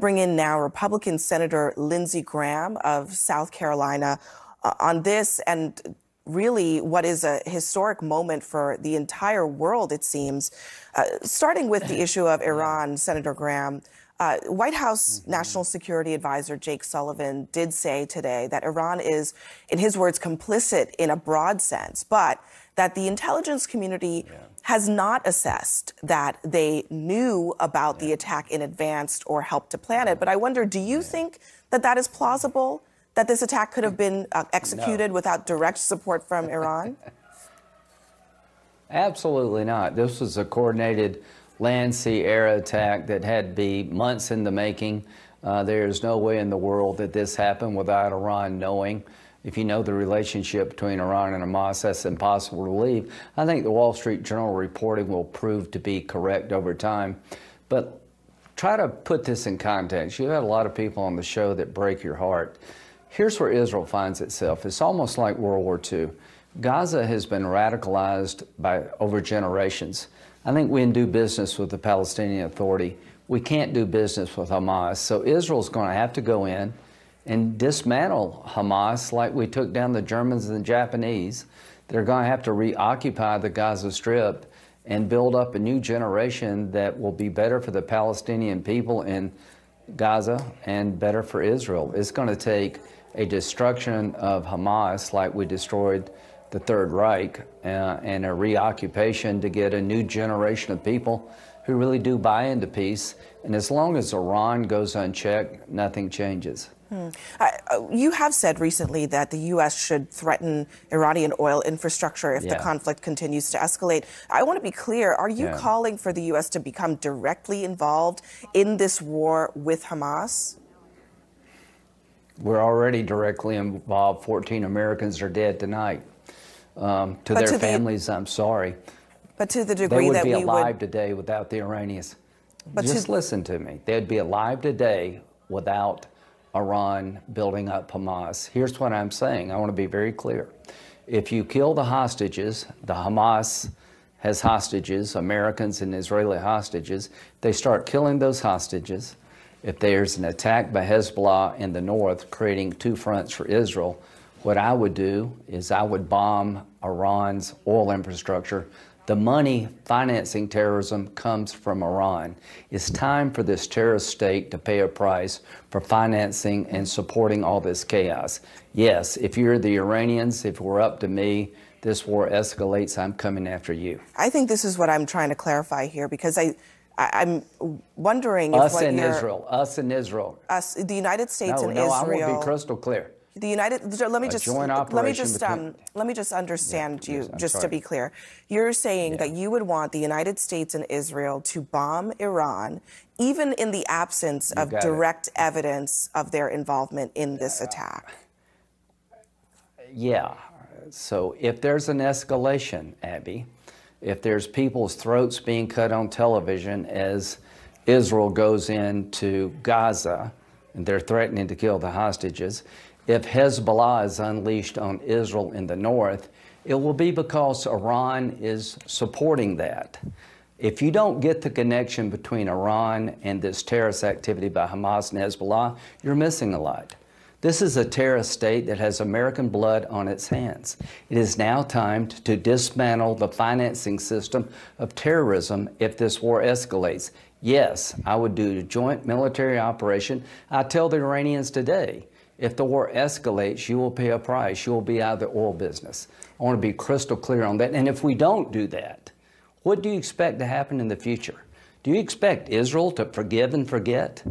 bring in now Republican Senator Lindsey Graham of South Carolina uh, on this and really what is a historic moment for the entire world, it seems. Uh, starting with the issue of Iran, Senator Graham. Uh, White House mm-hmm. National Security Advisor Jake Sullivan did say today that Iran is, in his words, complicit in a broad sense, but that the intelligence community yeah. has not assessed that they knew about yeah. the attack in advance or helped to plan it. But I wonder, do you yeah. think that that is plausible? That this attack could have been uh, executed no. without direct support from Iran? Absolutely not. This was a coordinated land sea air attack that had to be months in the making. Uh, there's no way in the world that this happened without Iran knowing. If you know the relationship between Iran and Hamas, that's impossible to believe. I think the Wall Street Journal reporting will prove to be correct over time. But try to put this in context. You've had a lot of people on the show that break your heart. Here's where Israel finds itself. It's almost like World War II. Gaza has been radicalized by over generations. I think we can do business with the Palestinian Authority. We can't do business with Hamas. So Israel's going to have to go in and dismantle Hamas like we took down the Germans and the Japanese. They're going to have to reoccupy the Gaza Strip and build up a new generation that will be better for the Palestinian people in Gaza and better for Israel. It's going to take a destruction of Hamas like we destroyed the Third Reich uh, and a reoccupation to get a new generation of people who really do buy into peace. And as long as Iran goes unchecked, nothing changes. Hmm. Uh, you have said recently that the U.S. should threaten Iranian oil infrastructure if yeah. the conflict continues to escalate. I want to be clear. Are you yeah. calling for the U.S. to become directly involved in this war with Hamas? We're already directly involved. 14 Americans are dead tonight. Um, to but their to families, the, I'm sorry. But to the degree that they would be alive would... today without the Iranians. But Just to... listen to me. They'd be alive today without Iran building up Hamas. Here's what I'm saying. I want to be very clear. If you kill the hostages, the Hamas has hostages, Americans and Israeli hostages. They start killing those hostages. If there's an attack by Hezbollah in the north, creating two fronts for Israel, what I would do is I would bomb Iran's oil infrastructure. The money financing terrorism comes from Iran. It's time for this terrorist state to pay a price for financing and supporting all this chaos. Yes, if you're the Iranians, if we're up to me, this war escalates, I'm coming after you. I think this is what I'm trying to clarify here because I, I am wondering us if in Israel, us in Israel, us, the United States no, and no, Israel. I want to be crystal clear. The United. Let me just let me just um, let me just understand yeah, you, just sorry. to be clear. You're saying yeah. that you would want the United States and Israel to bomb Iran, even in the absence you of direct it. evidence of their involvement in this attack. Yeah. So if there's an escalation, Abby, if there's people's throats being cut on television as Israel goes into Gaza and they're threatening to kill the hostages if Hezbollah is unleashed on Israel in the north, it will be because Iran is supporting that. If you don't get the connection between Iran and this terrorist activity by Hamas and Hezbollah, you're missing a lot. This is a terrorist state that has American blood on its hands. It is now time to dismantle the financing system of terrorism if this war escalates. Yes, I would do a joint military operation. I tell the Iranians today, if the war escalates, you will pay a price. You will be out of the oil business. I want to be crystal clear on that. And if we don't do that, what do you expect to happen in the future? Do you expect Israel to forgive and forget?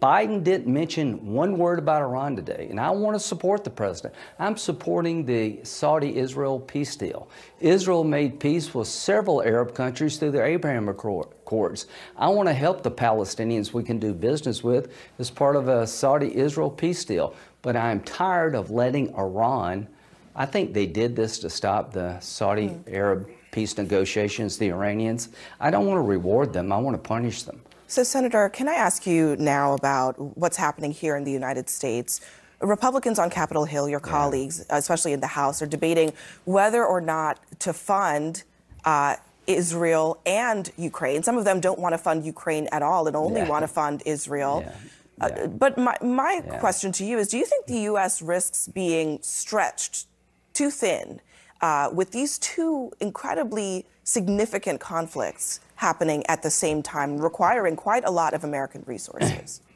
Biden didn't mention one word about Iran today, and I want to support the president. I'm supporting the Saudi Israel peace deal. Israel made peace with several Arab countries through the Abraham Accords. I want to help the Palestinians we can do business with as part of a Saudi Israel peace deal. But I'm tired of letting Iran, I think they did this to stop the Saudi mm. Arab peace negotiations, the Iranians. I don't want to reward them, I want to punish them. So, Senator, can I ask you now about what's happening here in the United States? Republicans on Capitol Hill, your yeah. colleagues, especially in the House, are debating whether or not to fund uh, Israel and Ukraine. Some of them don't want to fund Ukraine at all and only yeah. want to fund Israel. Yeah. Uh, but my, my question to you is do you think the U.S. risks being stretched too thin uh, with these two incredibly significant conflicts happening at the same time, requiring quite a lot of American resources?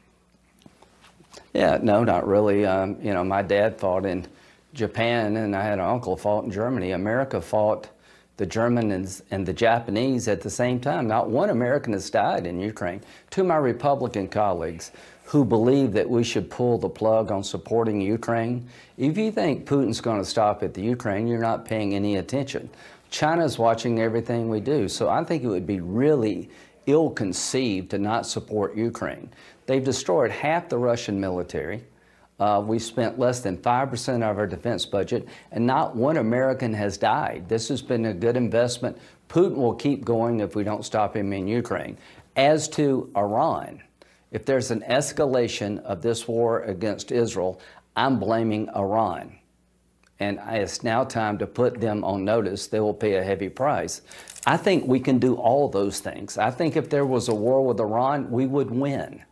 Yeah, no, not really. Um, you know, my dad fought in Japan, and I had an uncle fought in Germany. America fought the Germans and the Japanese at the same time. Not one American has died in Ukraine. To my Republican colleagues who believe that we should pull the plug on supporting Ukraine, if you think Putin's going to stop at the Ukraine, you're not paying any attention. China's watching everything we do. So I think it would be really ill conceived to not support Ukraine. They've destroyed half the Russian military. Uh, we spent less than 5% of our defense budget, and not one American has died. This has been a good investment. Putin will keep going if we don't stop him in Ukraine. As to Iran, if there's an escalation of this war against Israel, I'm blaming Iran and it's now time to put them on notice. They will pay a heavy price. I think we can do all those things. I think if there was a war with Iran, we would win.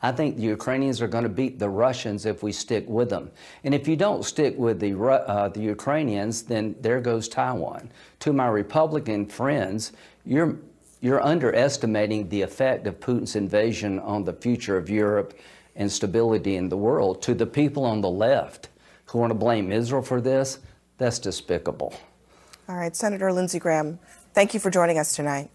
I think the Ukrainians are going to beat the Russians if we stick with them. And if you don't stick with the, uh, the Ukrainians, then there goes Taiwan. To my Republican friends, you're, you're underestimating the effect of Putin's invasion on the future of Europe and stability in the world. To the people on the left, who want to blame Israel for this, that's despicable. All right, Senator Lindsey Graham, thank you for joining us tonight.